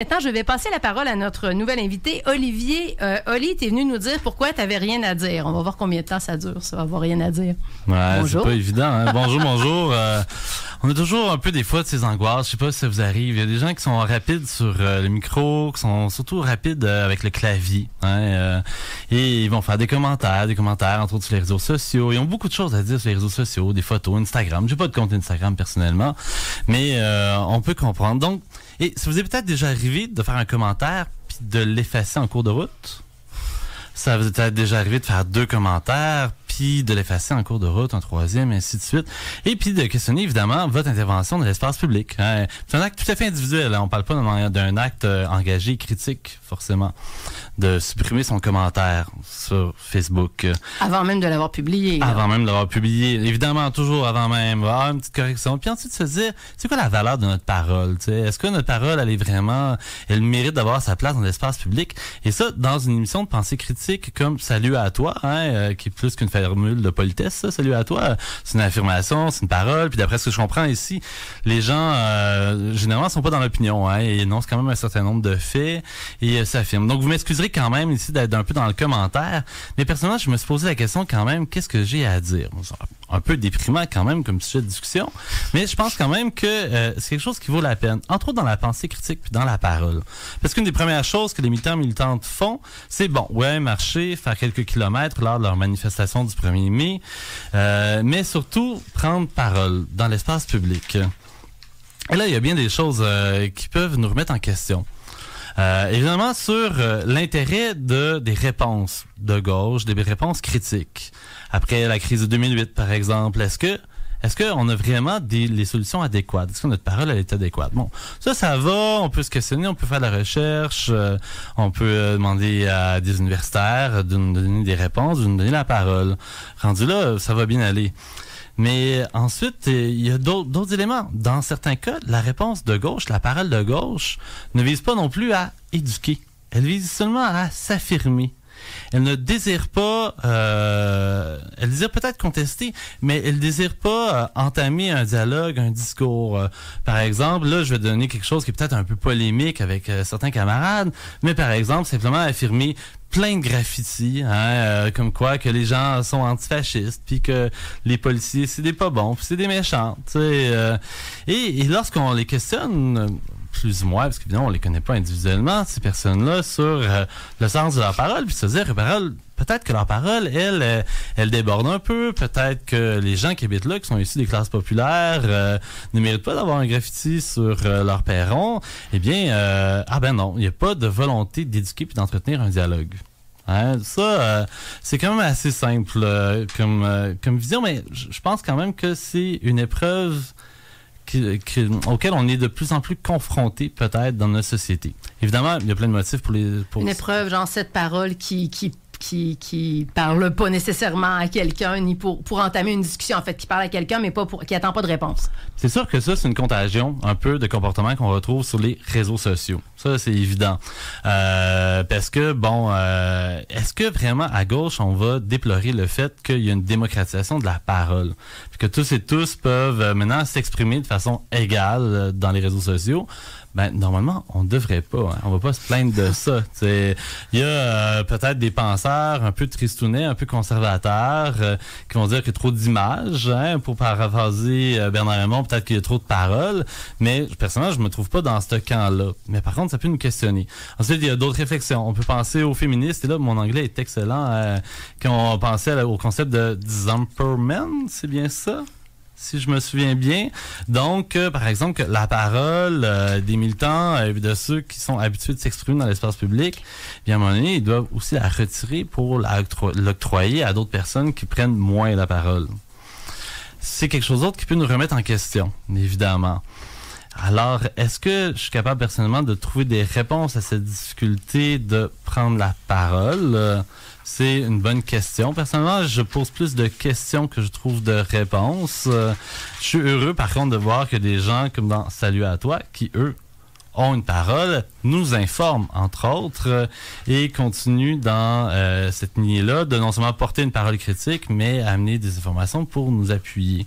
Maintenant, je vais passer la parole à notre nouvel invité, Olivier. Euh, Oli, tu es venu nous dire pourquoi tu n'avais rien à dire. On va voir combien de temps ça dure, ça, avoir rien à dire. Ouais, c'est pas évident. Hein? bonjour, bonjour. Euh, on a toujours un peu des fois de ces angoisses. Je sais pas si ça vous arrive. Il y a des gens qui sont rapides sur euh, le micro, qui sont surtout rapides euh, avec le clavier. Hein, et ils vont faire des commentaires, des commentaires, entre autres sur les réseaux sociaux. Ils ont beaucoup de choses à dire sur les réseaux sociaux, des photos, Instagram. J'ai pas de compte Instagram personnellement, mais on peut comprendre. Donc, et ça vous est peut-être déjà arrivé de faire un commentaire puis de l'effacer en cours de route? Ça vous est peut-être déjà arrivé de faire deux commentaires de l'effacer en cours de route, un troisième, et ainsi de suite. Et puis de questionner évidemment votre intervention dans l'espace public. Hein. C'est un acte tout à fait individuel. Hein. On parle pas d'un acte euh, engagé, critique, forcément, de supprimer son commentaire sur Facebook. Avant même de l'avoir publié. Avant même de l'avoir publié. Évidemment, toujours avant même. Ah, une petite correction. Puis ensuite se dire, c'est quoi la valeur de notre parole? Est-ce que notre parole, elle est vraiment, elle mérite d'avoir sa place dans l'espace public? Et ça, dans une émission de pensée critique comme Salut à toi, hein, euh, qui est plus qu'une formule de politesse, ça, salut à toi. C'est une affirmation, c'est une parole. Puis d'après ce que je comprends ici, les gens, euh, généralement, sont pas dans l'opinion. Hein, et c'est quand même un certain nombre de faits et euh, s'affirment. Donc, vous m'excuserez quand même ici d'être un peu dans le commentaire. Mais personnellement, je me suis posé la question quand même, qu'est-ce que j'ai à dire? Un peu déprimant quand même comme sujet de discussion. Mais je pense quand même que euh, c'est quelque chose qui vaut la peine. Entre autres dans la pensée critique puis dans la parole. Parce qu'une des premières choses que les militants militantes font, c'est bon, ouais, marcher, faire quelques kilomètres lors de leur manifestation du 1er mai, euh, mais surtout prendre parole dans l'espace public. Et là, il y a bien des choses euh, qui peuvent nous remettre en question. Euh, évidemment, sur l'intérêt de des réponses de gauche, des réponses critiques. Après la crise de 2008, par exemple, est-ce que est-ce qu'on a vraiment des, les solutions adéquates? Est-ce que notre parole elle est adéquate? Bon, ça, ça va, on peut se questionner, on peut faire la recherche, euh, on peut euh, demander à des universitaires de nous donner des réponses, de nous donner la parole. Rendu là, ça va bien aller. Mais ensuite, il y a d'autres éléments. Dans certains cas, la réponse de gauche, la parole de gauche, ne vise pas non plus à éduquer. Elle vise seulement à s'affirmer. Elle ne désire pas, euh, elle désire peut-être contester, mais elle désire pas euh, entamer un dialogue, un discours. Euh, par exemple, là, je vais donner quelque chose qui est peut-être un peu polémique avec certains camarades, mais par exemple, simplement affirmer plein de graffitis, hein, comme quoi que les gens sont antifascistes, puis que les policiers c'est des pas bons, puis c'est des méchants. et, et lorsqu'on les questionne, plus ou moins, parce qu'évidemment, on les connaît pas individuellement, ces personnes-là, sur euh, le sens de leur parole, puis se dire peut-être que leur parole, elle, euh, elle, déborde un peu, peut-être que les gens qui habitent là, qui sont issus des classes populaires, euh, ne méritent pas d'avoir un graffiti sur leur perron, eh bien, ah ben non, il n'y a pas de volonté d'éduquer puis d'entretenir un dialogue. Hein, ça, c'est quand même assez simple comme, comme vision, mais je pense quand même que c'est une épreuve auquel on est de plus en plus confronté peut-être dans notre société. Évidemment, il y a plein de motifs pour les... Pour... Une épreuve, genre cette parole qui, qui qui, qui parle pas nécessairement à quelqu'un ni pour, pour entamer une discussion en fait qui parle à quelqu'un mais pas pour qui attend pas de réponse. C'est sûr que ça c'est une contagion un peu de comportement qu'on retrouve sur les réseaux sociaux. Ça c'est évident. Euh, parce que bon euh, est-ce que vraiment à gauche on va déplorer le fait qu'il y a une démocratisation de la parole? Que tous et tous peuvent euh, maintenant s'exprimer de façon égale dans les réseaux sociaux? Ben normalement on devrait pas. Hein. On va pas se plaindre de ça. Il y a euh, peut-être des penseurs un peu tristounets, un peu conservateurs, euh, qui vont dire qu'il y a trop d'images. Hein, pour paraphraser euh, Bernard Raymond, peut-être qu'il y a trop de paroles. Mais personnellement, je me trouve pas dans ce camp-là. Mais par contre, ça peut nous questionner. Ensuite, il y a d'autres réflexions. On peut penser aux féministes. Et là, mon anglais est excellent. quand on pensait au concept de Zumperman, c'est bien ça? Si je me souviens bien. Donc, euh, par exemple, la parole euh, des militants, euh, de ceux qui sont habitués de s'exprimer dans l'espace public, bien à un moment ils doivent aussi la retirer pour l'octroyer à d'autres personnes qui prennent moins la parole. C'est quelque chose d'autre qui peut nous remettre en question, évidemment. Alors, est-ce que je suis capable personnellement de trouver des réponses à cette difficulté de prendre la parole? C'est une bonne question. Personnellement, je pose plus de questions que je trouve de réponses. Euh, je suis heureux, par contre, de voir que des gens comme dans Salut à toi, qui, eux, ont une parole, nous informent, entre autres, euh, et continuent dans euh, cette lignée-là de non seulement porter une parole critique, mais amener des informations pour nous appuyer.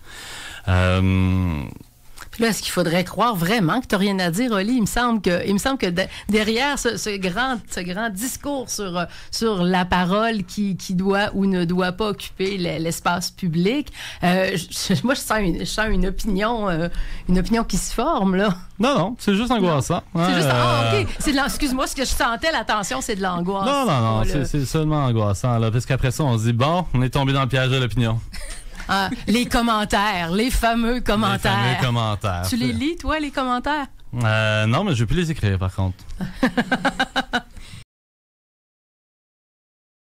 Puis là, est-ce qu'il faudrait croire vraiment que tu n'as rien à dire, Oli? Il me semble que, il me semble que de- derrière ce, ce grand, ce grand discours sur, sur la parole qui, qui doit ou ne doit pas occuper le- l'espace public, euh, je- moi, je sens une, je sens une opinion, euh, une opinion qui se forme, là. Non, non, c'est juste angoissant. C'est juste, ah, OK. C'est de excuse-moi, ce que je sentais, la tension, c'est de l'angoisse. Non, non, non, c'est seulement angoissant, là, parce qu'après ça, on se dit, bon, on est tombé dans le piège de l'opinion. Ah, les commentaires, les fameux Les commentaires. fameux commentaires. tu les lis, toi, les commentaires? Euh, non, mais je vais plus les écrire, par contre.